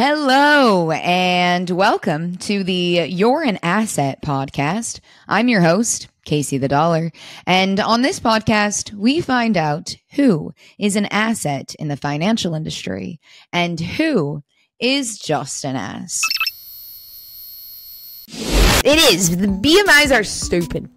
Hello and welcome to the You're an Asset podcast. I'm your host, Casey the Dollar. And on this podcast, we find out who is an asset in the financial industry and who is just an ass. It is. The BMIs are stupid.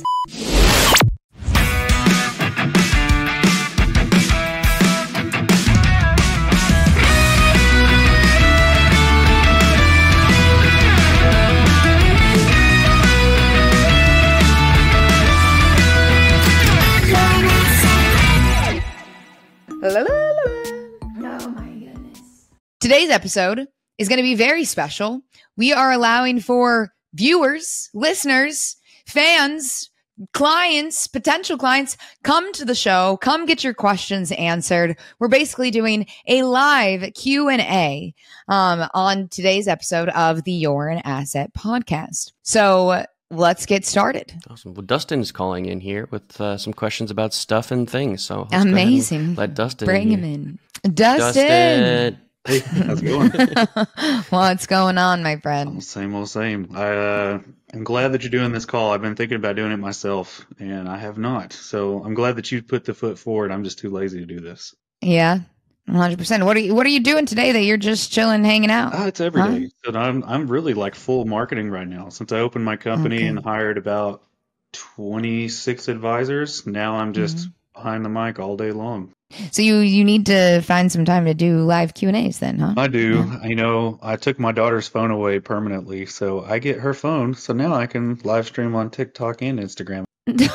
Today's episode is going to be very special. We are allowing for viewers, listeners, fans, clients, potential clients, come to the show, come get your questions answered. We're basically doing a live Q&A um, on today's episode of the You're an Asset podcast. So let's get started. Awesome. Well, Dustin's calling in here with uh, some questions about stuff and things. So let's go ahead and Amazing. Let Dustin Bring in him in. Dustin. Dustin. Hey, how's it going? What's going on, my Oh, friend? same old same. I uh, I'm glad that you're doing this call. I've been thinking about doing it myself, and I have not. So I'm glad that you put the foot forward. I'm just too lazy to do this. Yeah. 100%. What are you what are you doing today that you're just chilling hanging out? Ah, it's every Huh? day. So I'm I'm really like full marketing right now. Since I opened my company Okay. and hired about 26 advisors, now I'm just Mm-hmm. behind the mic all day long. So you you need to find some time to do live Q&As then, huh? I do. You know, I took my daughter's phone away permanently, so I get her phone. So now I can live stream on TikTok and Instagram.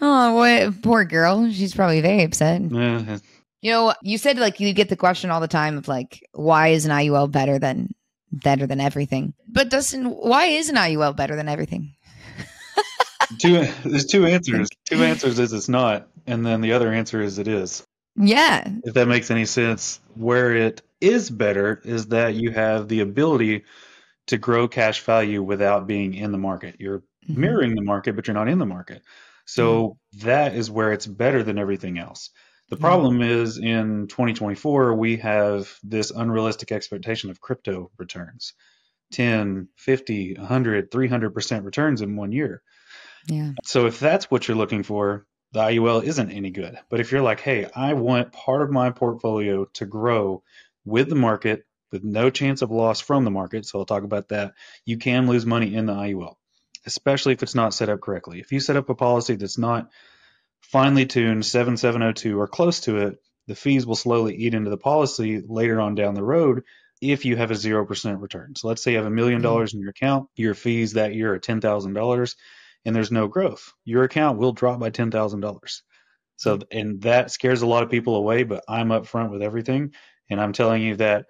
oh, what poor girl. She's probably very upset. Eh, You know, you said like you get the question all the time of like why is an IUL better than better than everything? But Dustin, why is an IUL better than everything? two there's two answers. Two answers is it's not, and then the other answer is it is. Yeah. If that makes any sense, where it is better is that you have the ability to grow cash value without being in the market. You're Mm-hmm. mirroring the market, but you're not in the market. So that is where it's better than everything else. The Mhm. problem is in 2024, we have this unrealistic expectation of crypto returns 10, 50, 100, 300% returns in one year. Yeah. So if that's what you're looking for, the IUL isn't any good. But if you're like, hey, I want part of my portfolio to grow with the market with no chance of loss from the market, so I'll talk about that, you can lose money in the IUL, especially if it's not set up correctly. If you set up a policy that's not finely tuned 7702 or close to it, the fees will slowly eat into the policy later on down the road if you have a 0% return. So let's say you have a million mm-hmm. dollars in your account, your fees that year are $10,000 and there's no growth. Your account will drop by $10,000. So mm-hmm. and that scares a lot of people away, but I'm upfront with everything and I'm telling you that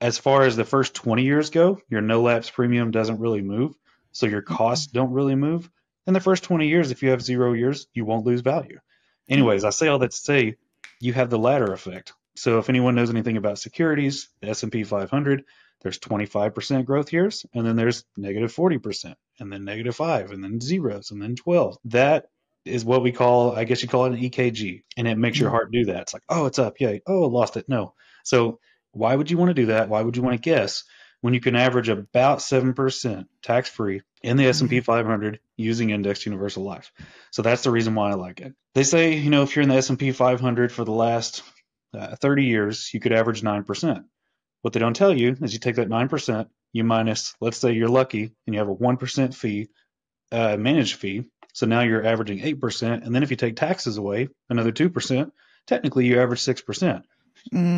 as far as the first 20 years go, your no lapse premium doesn't really move, so your mm-hmm. costs don't really move. In the first 20 years, if you have zero years, you won't lose value. Mm-hmm. Anyways, I say all that to say you have the ladder effect. So if anyone knows anything about securities, the S&P 500, there's 25% growth years, and then there's negative 40%, and then negative 5, and then zeros, and then 12. That is what we call, I guess you call it an EKG, and it makes your heart do that. It's like, oh, it's up, yay. Oh, lost it. No. So why would you want to do that? Why would you want to guess when you can average about 7% tax free in the S&P 500 using indexed universal life? So that's the reason why I like it. They say, you know, if you're in the S&P 500 for the last uh, 30 years, you could average 9%. What they don't tell you is you take that 9%, you minus, let's say you're lucky and you have a 1% fee, uh, managed fee. So now you're averaging 8%. And then if you take taxes away, another 2%, technically you average 6%.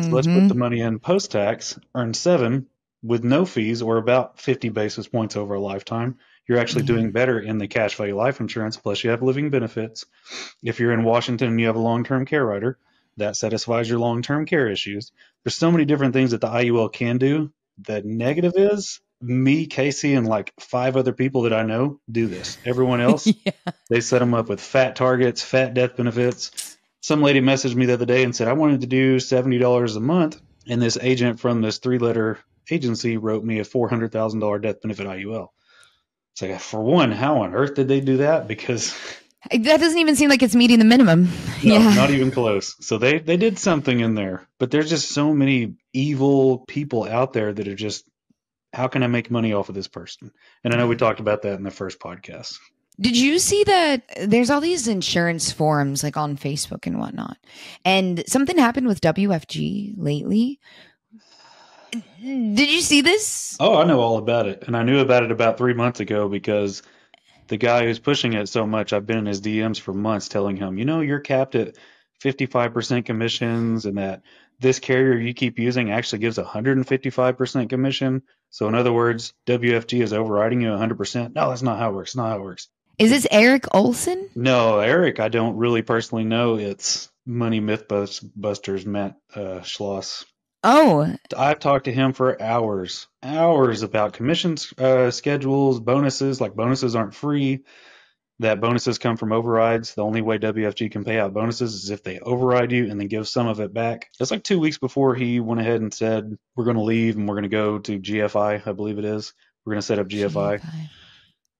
So let's put the money in post tax, earn seven with no fees or about 50 basis points over a lifetime. You're actually Yeah. doing better in the cash value life insurance. Plus, you have living benefits. If you're in Washington and you have a long term care rider, that satisfies your long term care issues. There's so many different things that the IUL can do. The negative is me, Casey, and like five other people that I know do this. Everyone else, yeah. they set them up with fat targets, fat death benefits. Some lady messaged me the other day and said, I wanted to do $70 a month. And this agent from this three letter agency wrote me a $400,000 death benefit IUL. It's like, for one, how on earth did they do that? Because That doesn't even seem like it's meeting the minimum. No, yeah. not even close. So they they did something in there, but there's just so many evil people out there that are just, how can I make money off of this person? And I know we talked about that in the first podcast. Did you see that there's all these insurance forums like on Facebook and whatnot? And something happened with WFG lately. Did you see this? Oh, I know all about it, and I knew about it about three months ago because the guy who's pushing it so much, I've been in his DMs for months telling him, you know, you're capped at 55% commissions, and that this carrier you keep using actually gives 155% commission. So, in other words, WFG is overriding you 100%. No, that's not how it works. Not how it works. Is this Eric Olson? No, Eric, I don't really personally know. It's Money Mythbusters Matt uh, Schloss. Oh, I've talked to him for hours, hours about commissions, uh, schedules, bonuses. Like bonuses aren't free. That bonuses come from overrides. The only way WFG can pay out bonuses is if they override you and then give some of it back. That's like two weeks before he went ahead and said we're going to leave and we're going to go to GFI, I believe it is. We're going to set up GFI.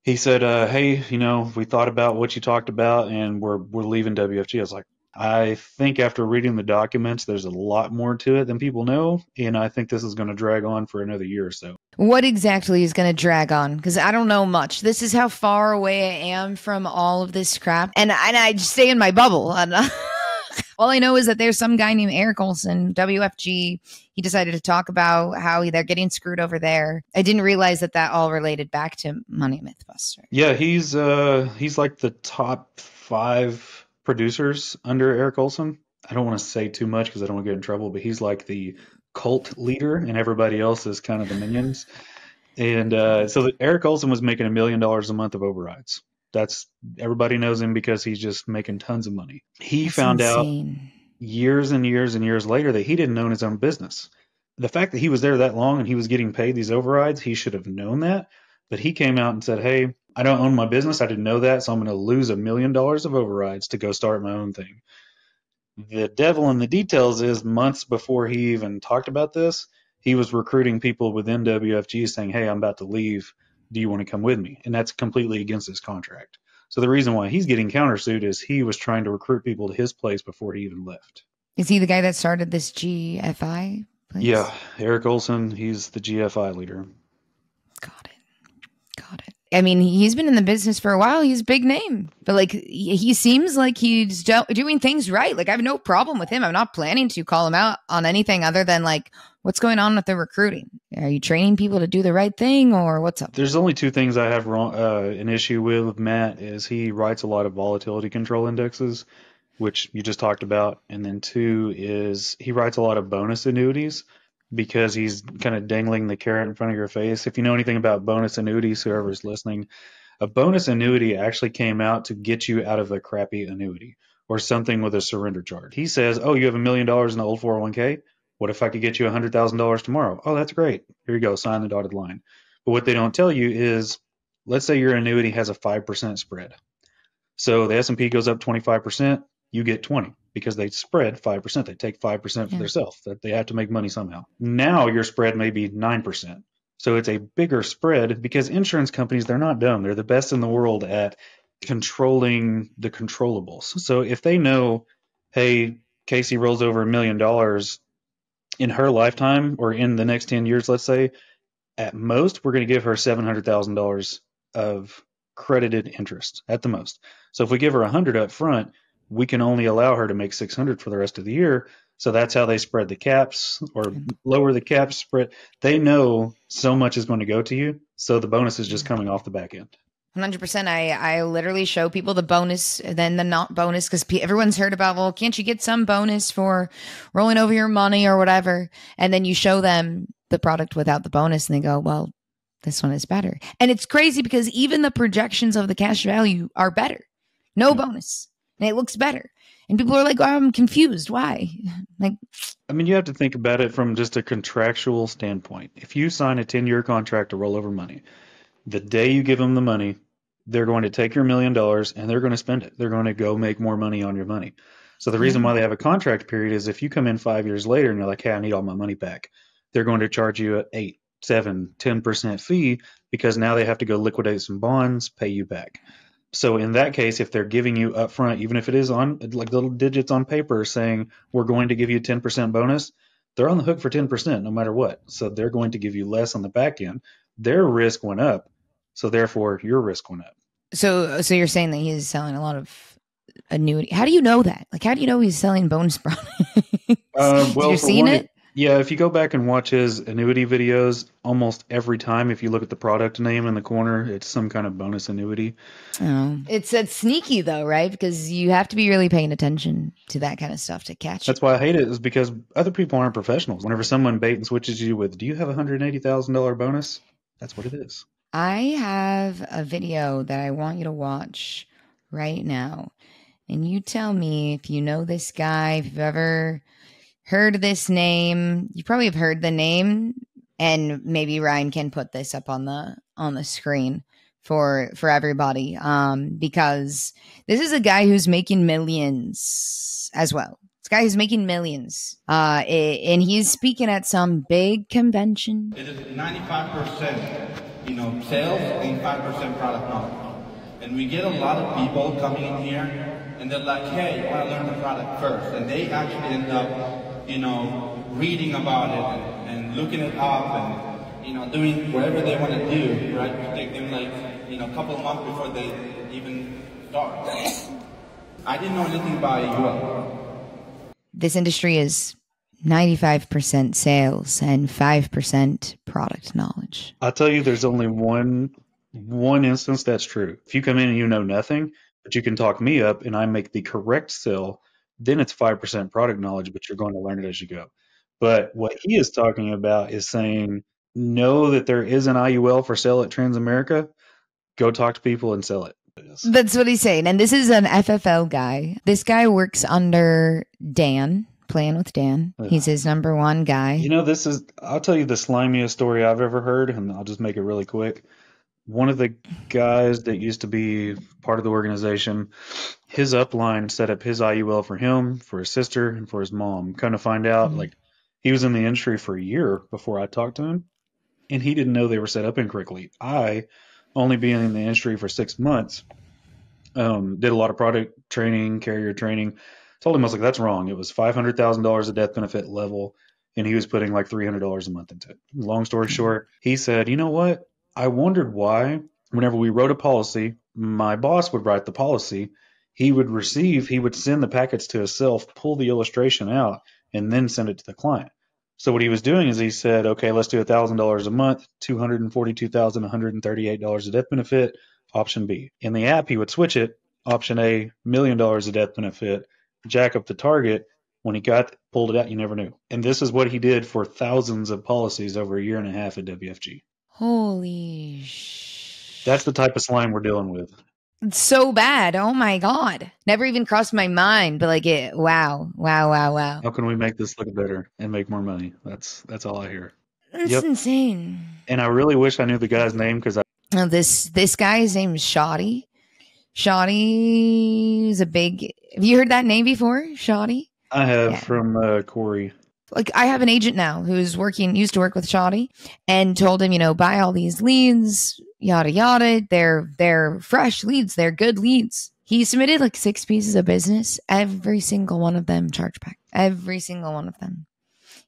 He said, uh, "Hey, you know, we thought about what you talked about, and we're we're leaving WFG." I was like, I think after reading the documents, there's a lot more to it than people know, and I think this is going to drag on for another year or so. What exactly is going to drag on? Because I don't know much. This is how far away I am from all of this crap, and and I just stay in my bubble. all I know is that there's some guy named Eric Olson, WFG. He decided to talk about how they're getting screwed over there. I didn't realize that that all related back to Money Mythbuster. Yeah, he's uh he's like the top five producers under Eric Olson. I don't want to say too much because I don't want to get in trouble, but he's like the cult leader, and everybody else is kind of the minions. And uh, so Eric Olson was making a million dollars a month of overrides. That's everybody knows him because he's just making tons of money. He That's found insane. out years and years and years later that he didn't own his own business. The fact that he was there that long and he was getting paid these overrides, he should have known that. But he came out and said, Hey, I don't own my business. I didn't know that. So I'm going to lose a million dollars of overrides to go start my own thing. The devil in the details is months before he even talked about this, he was recruiting people within WFG saying, Hey, I'm about to leave. Do you want to come with me? And that's completely against his contract. So the reason why he's getting countersued is he was trying to recruit people to his place before he even left. Is he the guy that started this GFI? Place? Yeah, Eric Olson, he's the GFI leader. Got it. Got it. I mean, he's been in the business for a while. He's a big name, but like he seems like he's do- doing things right. Like I have no problem with him. I'm not planning to call him out on anything other than like what's going on with the recruiting. Are you training people to do the right thing, or what's up? There's only two things I have wrong. Uh, an issue with, with Matt is he writes a lot of volatility control indexes, which you just talked about, and then two is he writes a lot of bonus annuities because he's kind of dangling the carrot in front of your face. If you know anything about bonus annuities, whoever's listening, a bonus annuity actually came out to get you out of a crappy annuity or something with a surrender charge. He says, "Oh, you have a million dollars in the old 401k. What if I could get you $100,000 tomorrow? Oh, that's great. Here you go. Sign the dotted line." But what they don't tell you is, let's say your annuity has a 5% spread. So the S&P goes up 25%, you get 20 because they spread 5%. They take 5% for Yeah. themselves. That they have to make money somehow. Now your spread may be 9%. So it's a bigger spread because insurance companies, they're not dumb. They're the best in the world at controlling the controllables. So if they know, hey, Casey rolls over a million dollars in her lifetime or in the next 10 years, let's say, at most, we're going to give her $700,000 of credited interest at the most. So if we give her 100 up front, we can only allow her to make 600 for the rest of the year. So that's how they spread the caps or lower the cap spread. They know so much is going to go to you. So the bonus is just coming off the back end. 100%. I, I literally show people the bonus, then the not bonus, because everyone's heard about, well, can't you get some bonus for rolling over your money or whatever? And then you show them the product without the bonus, and they go, well, this one is better. And it's crazy because even the projections of the cash value are better. No Yeah. bonus. And it looks better. And people are like, oh, I'm confused. Why? Like, I mean, you have to think about it from just a contractual standpoint. If you sign a 10 year contract to roll over money, the day you give them the money, they're going to take your million dollars and they're going to spend it. They're going to go make more money on your money. So the reason why they have a contract period is if you come in five years later and you're like, hey, I need all my money back, they're going to charge you an eight, seven, ten percent fee because now they have to go liquidate some bonds, pay you back. So in that case, if they're giving you upfront, even if it is on like little digits on paper saying we're going to give you 10% bonus, they're on the hook for 10% no matter what. So they're going to give you less on the back end. Their risk went up. So therefore your risk went up. So, so you're saying that he's selling a lot of annuity. How do you know that? Like, how do you know he's selling bonus products? Uh, well, You're seeing one, it? Yeah, if you go back and watch his annuity videos, almost every time, if you look at the product name in the corner, it's some kind of bonus annuity. Oh. It's it's sneaky though, right? Because you have to be really paying attention to that kind of stuff to catch That's it. why I hate it, is because other people aren't professionals. Whenever someone bait and switches you with, "Do you have a hundred eighty thousand dollar bonus?" That's what it is. I have a video that I want you to watch right now. And you tell me if you know this guy, if you've ever heard this name. You probably have heard the name and maybe Ryan can put this up on the on the screen for for everybody um because this is a guy who's making millions as well. This guy who's making millions. Uh and he's speaking at some big convention. It is 95%, you know, sales and 5% product knowledge. And we get a lot of people coming in here and they're like, hey, I want to learn the product first. And they actually end up, you know, reading about it and, and looking it up and, you know, doing whatever they want to do, right? It take them like, you know, a couple of months before they even start. I didn't know anything about IUL. This industry is 95% sales and 5% product knowledge. I'll tell you, there's only one one instance that's true. If you come in and you know nothing, but you can talk me up and I make the correct sell, then it's five percent product knowledge, but you're going to learn it as you go. But what he is talking about is saying, know that there is an IUL for sale at Transamerica. Go talk to people and sell it. That's what he's saying. And this is an FFL guy. This guy works under Dan, playing with Dan. He's his number one guy. You know, this is, I'll tell you the slimiest story I've ever heard, and I'll just make it really quick. One of the guys that used to be part of the organization, his upline set up his IUL for him, for his sister, and for his mom. Kind of find out, Mhm. like, he was in the industry for a year before I talked to him, and he didn't know they were set up incorrectly. I, only being in the industry for six months, um, did a lot of product training, carrier training. Told him I was like, that's wrong. It was five hundred thousand dollars a death benefit level, and he was putting like three hundred dollars a month into it. Long story short, he said, you know what? I wondered why. Whenever we wrote a policy, my boss would write the policy. He would receive, he would send the packets to himself, pull the illustration out, and then send it to the client. So what he was doing is he said, okay, let's do thousand dollars a month, two hundred and forty-two thousand one hundred and thirty-eight dollars a death benefit. Option B. In the app, he would switch it. Option A, million dollars a death benefit. Jack up the target. When he got pulled it out, you never knew. And this is what he did for thousands of policies over a year and a half at WFG. Holy sh. That's the type of slime we're dealing with. It's so bad. Oh my God. Never even crossed my mind, but like it, wow, wow, wow, wow. How can we make this look better and make more money? That's that's all I hear. That's Yep. insane. And I really wish I knew the guy's name because I Now, this this guy's name is Shoddy. Shoddy is a big. Have you heard that name before? Shoddy. I have Yeah. from uh, Corey. Like I have an agent now who's working, used to work with Shoddy, and told him, you know, buy all these leads, yada yada. They're they're fresh leads. They're good leads. He submitted like six pieces of business. Every single one of them chargeback. Every single one of them.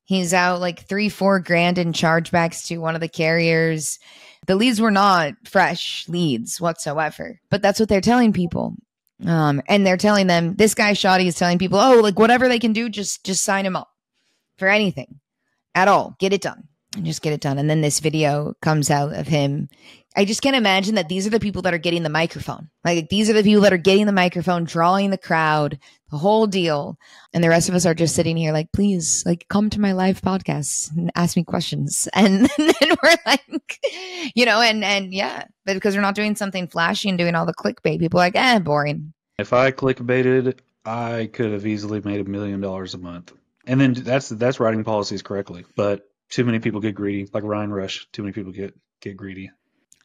He's out like three, four grand in chargebacks to one of the carriers. The leads were not fresh leads whatsoever, but that's what they're telling people. Um, and they're telling them this guy Shoddy is telling people, oh, like whatever they can do, just just sign him up for anything at all. Get it done. And just get it done. And then this video comes out of him. I just can't imagine that these are the people that are getting the microphone. Like these are the people that are getting the microphone, drawing the crowd, the whole deal. And the rest of us are just sitting here like, please, like come to my live podcast and ask me questions. And then we're like, you know, and and yeah, but because we're not doing something flashy and doing all the clickbait, people are like, eh, boring. If I clickbaited, I could have easily made a million dollars a month. And then that's that's writing policies correctly. But too many people get greedy, like Ryan Rush. Too many people get get greedy.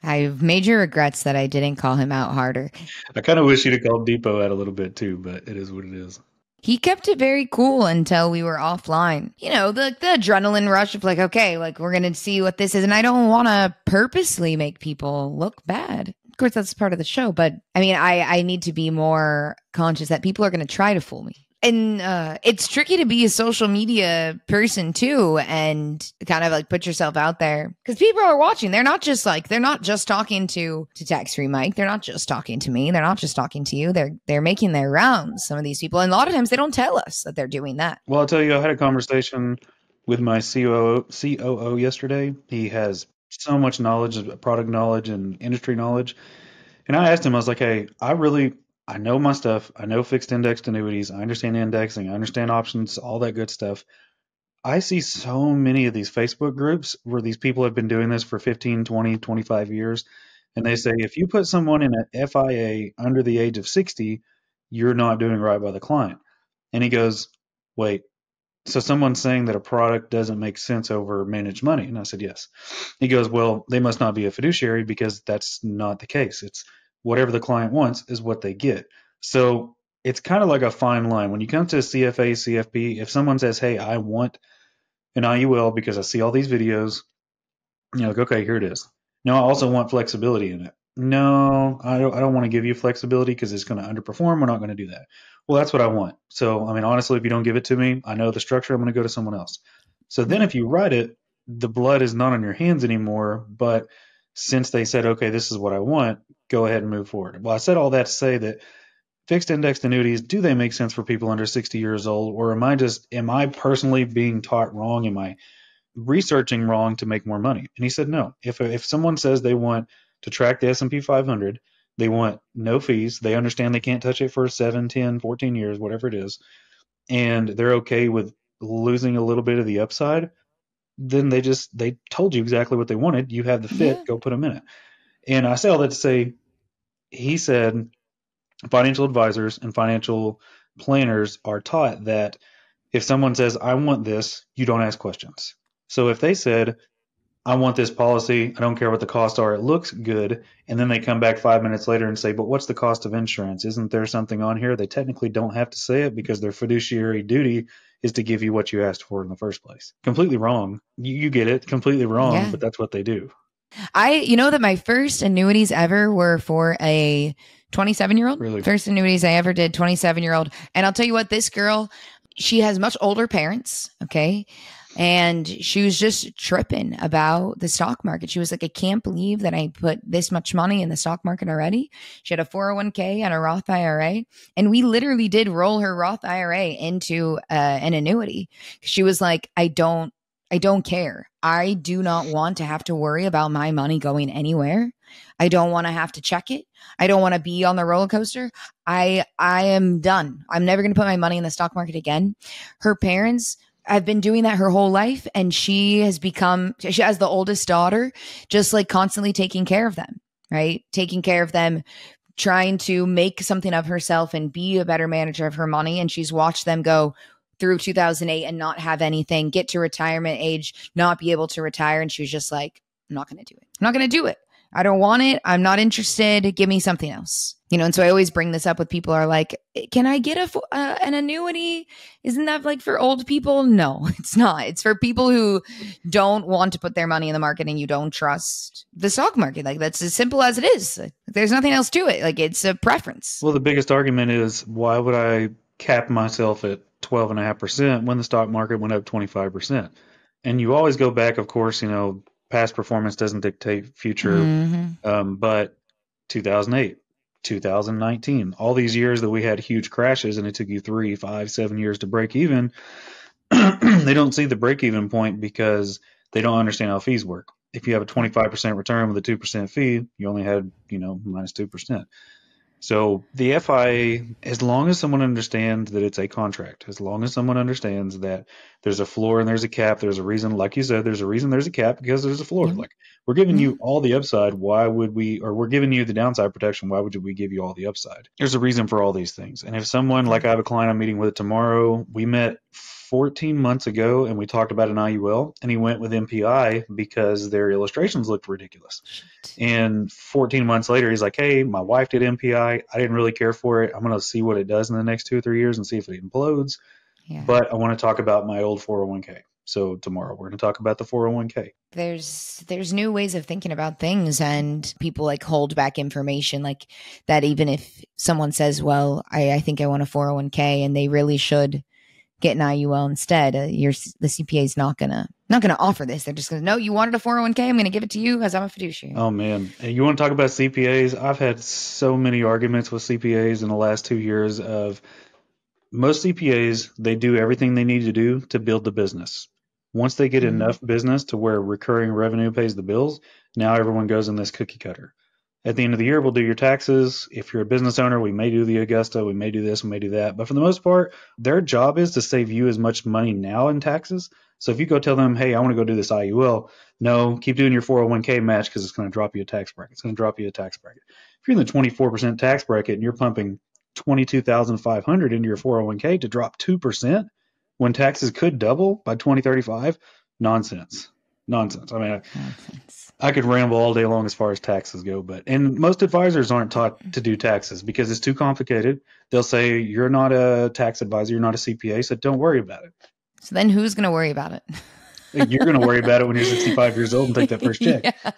I have major regrets that I didn't call him out harder. I kind of wish you'd have called Depot out a little bit too, but it is what it is. He kept it very cool until we were offline. You know, the the adrenaline rush of like, okay, like we're gonna see what this is, and I don't want to purposely make people look bad. Of course, that's part of the show. But I mean, I I need to be more conscious that people are going to try to fool me and uh, it's tricky to be a social media person too and kind of like put yourself out there because people are watching. They're not just like they're not just talking to to tax free mike. They're not just talking to me. They're not just talking to you. They're they're making their rounds some of these people. And a lot of times they don't tell us that they're doing that. Well i'll tell you i had a conversation with my COO, COO yesterday. He has so much knowledge of product knowledge and industry knowledge. And i asked him i was like hey i really I know my stuff. I know fixed indexed annuities. I understand indexing. I understand options, all that good stuff. I see so many of these Facebook groups where these people have been doing this for 15, 20, 25 years. And they say if you put someone in an FIA under the age of 60, you're not doing right by the client. And he goes, wait, so someone's saying that a product doesn't make sense over managed money. And I said, yes. He goes, well, they must not be a fiduciary because that's not the case. It's whatever the client wants is what they get. So it's kind of like a fine line. When you come to a CFA, CFP, if someone says, Hey, I want an IUL because I see all these videos, you're like, okay, here it is. No, I also want flexibility in it. No, I don't, I don't want to give you flexibility because it's going to underperform. We're not going to do that. Well, that's what I want. So, I mean, honestly, if you don't give it to me, I know the structure, I'm going to go to someone else. So then if you write it, the blood is not on your hands anymore, but since they said, okay, this is what I want, go ahead and move forward. Well, I said all that to say that fixed indexed annuities, do they make sense for people under 60 years old? Or am I just, am I personally being taught wrong? Am I researching wrong to make more money? And he said, no. If, if someone says they want to track the S&P 500, they want no fees. They understand they can't touch it for 7, 10, 14 years, whatever it is. And they're okay with losing a little bit of the upside then they just they told you exactly what they wanted. You have the fit, yeah. go put them in it. And I say all that to say, he said, financial advisors and financial planners are taught that if someone says, "I want this," you don't ask questions. So if they said, I want this policy. I don't care what the costs are. It looks good. And then they come back five minutes later and say, but what's the cost of insurance? Isn't there something on here? They technically don't have to say it because their fiduciary duty is to give you what you asked for in the first place. Completely wrong. You, you get it. Completely wrong, yeah. but that's what they do. I, you know, that my first annuities ever were for a 27 year old. Really? First annuities I ever did, 27 year old. And I'll tell you what, this girl, she has much older parents. Okay and she was just tripping about the stock market. She was like, I can't believe that I put this much money in the stock market already. She had a 401k and a Roth IRA. And we literally did roll her Roth IRA into uh, an annuity. She was like, I don't, I don't care. I do not want to have to worry about my money going anywhere. I don't want to have to check it. I don't want to be on the roller coaster. I I am done. I'm never going to put my money in the stock market again. Her parents I've been doing that her whole life and she has become she has the oldest daughter just like constantly taking care of them, right? Taking care of them, trying to make something of herself and be a better manager of her money and she's watched them go through 2008 and not have anything, get to retirement age, not be able to retire and she was just like I'm not going to do it. I'm not going to do it. I don't want it. I'm not interested. Give me something else. You know, and so I always bring this up with people are like, can I get a uh, an annuity? Isn't that like for old people? No, it's not. It's for people who don't want to put their money in the market and you don't trust the stock market. Like that's as simple as it is. There's nothing else to it. Like it's a preference. Well, the biggest argument is why would I cap myself at 12.5% when the stock market went up 25%? And you always go back, of course, you know, past performance doesn't dictate future. Mm-hmm. Um, but 2008, 2019, all these years that we had huge crashes and it took you three, five, seven years to break even, they don't see the break even point because they don't understand how fees work. If you have a 25% return with a 2% fee, you only had, you know, minus 2%. So the FIA, as long as someone understands that it's a contract, as long as someone understands that there's a floor and there's a cap, there's a reason, like you said, there's a reason there's a cap because there's a floor. Mm-hmm. Like we're giving mm-hmm. you all the upside. Why would we, or we're giving you the downside protection. Why would we give you all the upside? There's a reason for all these things. And if someone, like I have a client I'm meeting with tomorrow, we met 14 months ago and we talked about an IUL and he went with MPI because their illustrations looked ridiculous. And 14 months later, he's like, Hey, my wife did MPI. I didn't really care for it. I'm going to see what it does in the next two or three years and see if it implodes. Yeah. But I want to talk about my old 401k. So tomorrow we're going to talk about the 401k. There's there's new ways of thinking about things and people like hold back information like that even if someone says, "Well, I, I think I want a 401k," and they really should get an IUL instead, uh, your the CPA is not gonna not gonna offer this. They're just gonna no, you wanted a 401k, I'm gonna give it to you because I'm a fiduciary. Oh man, and you want to talk about CPAs? I've had so many arguments with CPAs in the last two years. Of most CPAs, they do everything they need to do to build the business. Once they get Mhm. enough business to where recurring revenue pays the bills, now everyone goes in this cookie cutter. At the end of the year, we'll do your taxes. If you're a business owner, we may do the Augusta, we may do this, we may do that. But for the most part, their job is to save you as much money now in taxes. So if you go tell them, hey, I want to go do this IUL, no, keep doing your 401k match because it's going to drop you a tax bracket. It's going to drop you a tax bracket. If you're in the 24% tax bracket and you're pumping 22,500 into your 401k to drop 2% when taxes could double by 2035, nonsense. Nonsense. I mean, Nonsense. I could ramble all day long as far as taxes go, but and most advisors aren't taught to do taxes because it's too complicated. They'll say you're not a tax advisor, you're not a CPA, so don't worry about it. So then who's gonna worry about it? You're going to worry about it when you're 65 years old and take that first check. Yeah.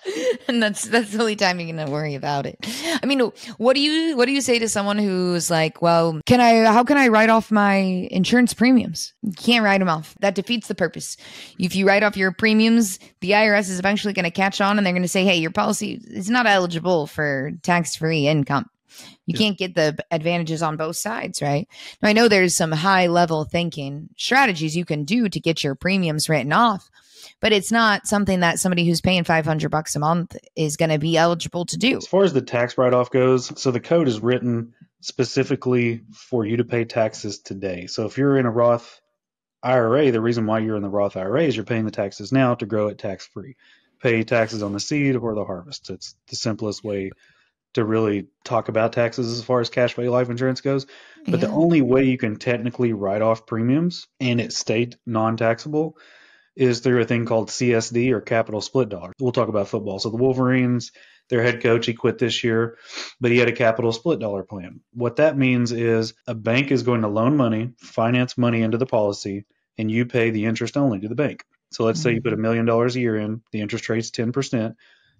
And that's that's the only time you're gonna worry about it. I mean, what do you what do you say to someone who's like, well, can I how can I write off my insurance premiums? You can't write them off. That defeats the purpose. If you write off your premiums, the IRS is eventually gonna catch on and they're gonna say, hey, your policy is not eligible for tax free income. You can't get the advantages on both sides, right? Now, I know there's some high level thinking strategies you can do to get your premiums written off, but it's not something that somebody who's paying 500 bucks a month is going to be eligible to do. As far as the tax write off goes, so the code is written specifically for you to pay taxes today. So if you're in a Roth IRA, the reason why you're in the Roth IRA is you're paying the taxes now to grow it tax free. Pay taxes on the seed or the harvest. It's the simplest way to really talk about taxes as far as cash value life insurance goes. But the only way you can technically write off premiums and it state non taxable is through a thing called CSD or capital split dollar. We'll talk about football. So the Wolverines, their head coach, he quit this year, but he had a capital split dollar plan. What that means is a bank is going to loan money, finance money into the policy, and you pay the interest only to the bank. So let's say you mm-hmm. put a million dollars a year in, the interest rate's 10%,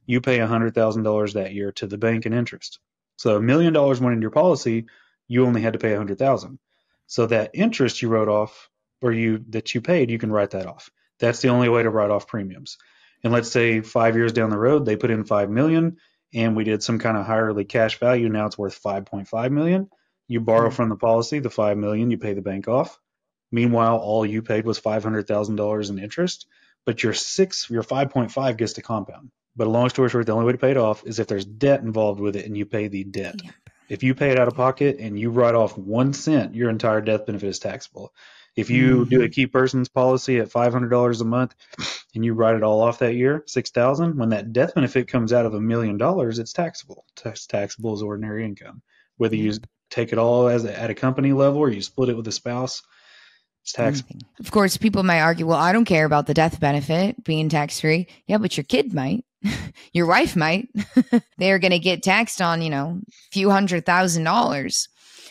you pay $100,000 that year to the bank in interest. So a million dollars went into your policy, you only had to pay 100,000. So that interest you wrote off or you that you paid, you can write that off. That's the only way to write off premiums. And let's say 5 years down the road they put in 5 million and we did some kind of higherly cash value, now it's worth 5.5 million. You borrow mm-hmm. from the policy the 5 million, you pay the bank off. Meanwhile, all you paid was $500,000 in interest, but your 6 your 5.5 gets to compound. But a long story short, the only way to pay it off is if there's debt involved with it and you pay the debt. If you pay it out of pocket and you write off one cent, your entire death benefit is taxable. If you mm-hmm. do a key person's policy at $500 a month and you write it all off that year, 6000 when that death benefit comes out of a million dollars, it's taxable. It's taxable as ordinary income. Whether you take it all as a, at a company level or you split it with a spouse, it's taxable. Of course, people might argue, well, I don't care about the death benefit being tax free. Yeah, but your kid might. your wife might. They're going to get taxed on, you know, a few hundred thousand dollars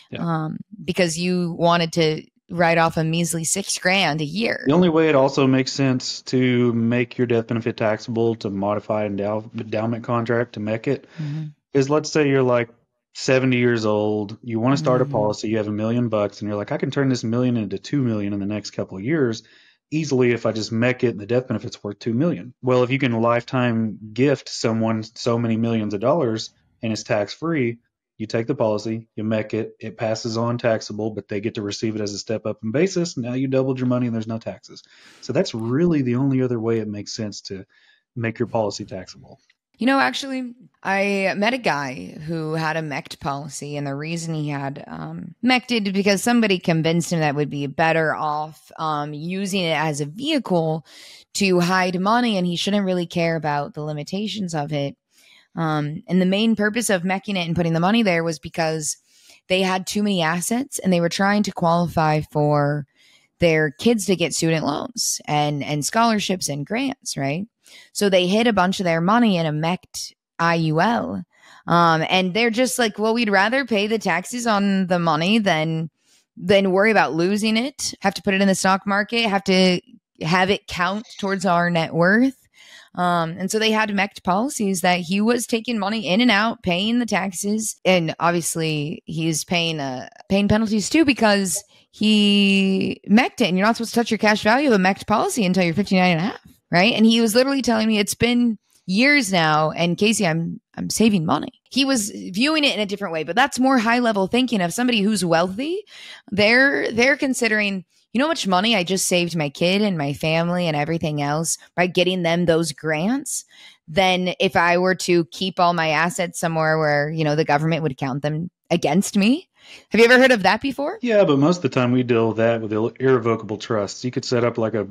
Yeah. um, because you wanted to write off a measly six grand a year. The only way it also makes sense to make your death benefit taxable to modify an endowment contract to make it Mhm. is let's say you're like 70 years old, you want to start Mhm. a policy, you have a million bucks, and you're like, I can turn this million into two million in the next couple of years easily if I just make it and the death benefit's worth two million. Well, if you can lifetime gift someone so many millions of dollars and it's tax free, you take the policy, you make it, it passes on taxable, but they get to receive it as a step up in basis. Now you doubled your money and there's no taxes. So that's really the only other way it makes sense to make your policy taxable. You know, actually, I met a guy who had a MECT policy, and the reason he had um, because somebody convinced him that would be better off um, using it as a vehicle to hide money, and he shouldn't really care about the limitations of it. Um, and the main purpose of mecking it and putting the money there was because they had too many assets, and they were trying to qualify for their kids to get student loans and and scholarships and grants, right? So they hid a bunch of their money in a MECT IUL. Um, and they're just like, well, we'd rather pay the taxes on the money than than worry about losing it, have to put it in the stock market, have to have it count towards our net worth. Um, and so they had MECT policies that he was taking money in and out, paying the taxes, and obviously he's paying uh, paying penalties too because he MECT it, and you're not supposed to touch your cash value of a MECT policy until you're 59 and a half, right? And he was literally telling me it's been years now, and Casey, I'm I'm saving money. He was viewing it in a different way, but that's more high level thinking of somebody who's wealthy. They're they're considering you know how much money I just saved my kid and my family and everything else by getting them those grants? Then if I were to keep all my assets somewhere where, you know, the government would count them against me. Have you ever heard of that before? Yeah, but most of the time we deal with that with irrevocable trusts. You could set up like a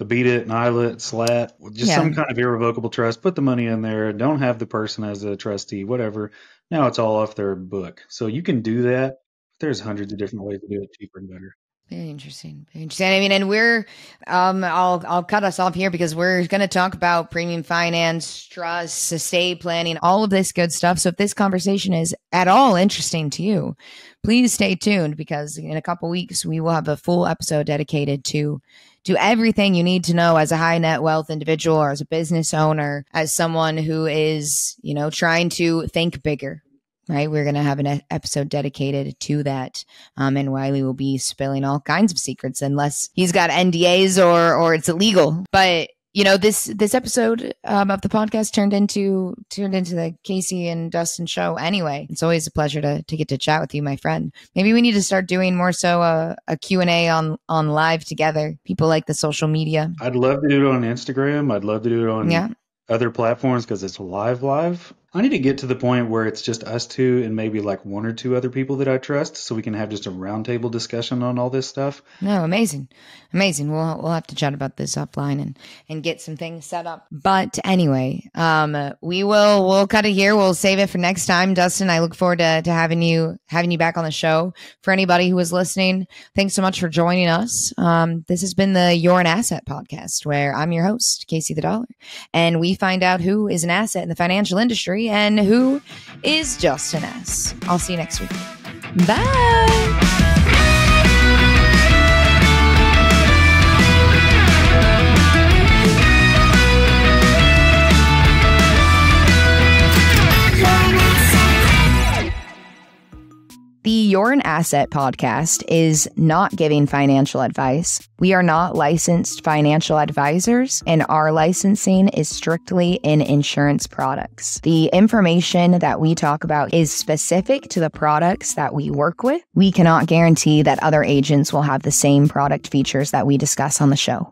a BDIT, an ILIT, SLAT, just yeah. some kind of irrevocable trust. Put the money in there. Don't have the person as a trustee, whatever. Now it's all off their book. So you can do that. There's hundreds of different ways to do it cheaper and better. Very interesting. Very interesting. I mean, and we're um I'll I'll cut us off here because we're gonna talk about premium finance, trust, estate planning, all of this good stuff. So if this conversation is at all interesting to you, please stay tuned because in a couple weeks we will have a full episode dedicated to to everything you need to know as a high net wealth individual or as a business owner, as someone who is, you know, trying to think bigger, right? We're going to have an episode dedicated to that. Um, and Wylie will be spilling all kinds of secrets unless he's got NDAs or, or it's illegal. But you know this this episode um, of the podcast turned into turned into the Casey and Dustin show anyway. It's always a pleasure to to get to chat with you, my friend. Maybe we need to start doing more so a, a Q and A on on live together. People like the social media. I'd love to do it on Instagram. I'd love to do it on yeah. other platforms because it's live live. I need to get to the point where it's just us two and maybe like one or two other people that I trust, so we can have just a roundtable discussion on all this stuff. No, amazing, amazing. We'll we'll have to chat about this offline and and get some things set up. But anyway, um, we will we'll cut it here. We'll save it for next time, Dustin. I look forward to to having you having you back on the show. For anybody who was listening, thanks so much for joining us. Um, this has been the You're an Asset podcast, where I'm your host, Casey the Dollar, and we find out who is an asset in the financial industry and who is Justin S. I'll see you next week. Bye. The You're an Asset podcast is not giving financial advice. We are not licensed financial advisors, and our licensing is strictly in insurance products. The information that we talk about is specific to the products that we work with. We cannot guarantee that other agents will have the same product features that we discuss on the show.